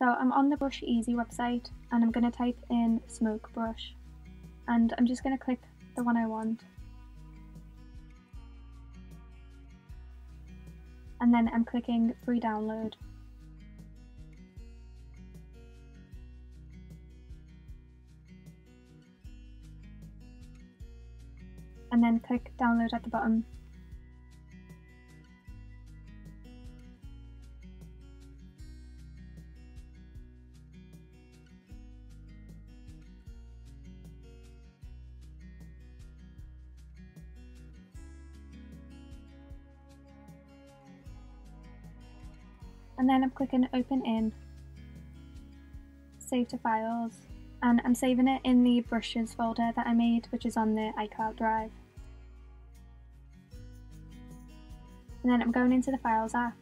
So I'm on the Brusheezy website and I'm going to type in smoke brush and I'm just going to click the one I want. And then I'm clicking free download. And then click download at the bottom and then I'm clicking open in, save to files, and I'm saving it in the brushes folder that I made which is on the iCloud drive. And then I'm going into the files app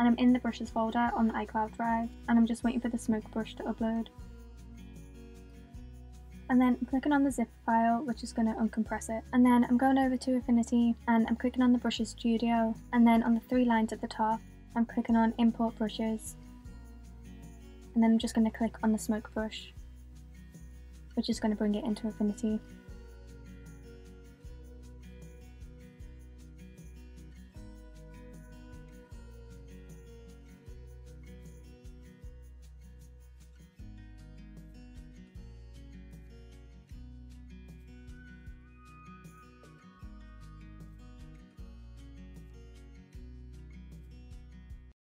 and I'm in the brushes folder on the iCloud drive and I'm just waiting for the smoke brush to upload. And then I'm clicking on the zip file which is going to uncompress it. And then I'm going over to Affinity and I'm clicking on the brushes studio and then on the three lines at the top I'm clicking on import brushes and then I'm just going to click on the smoke brush which is going to bring it into Affinity.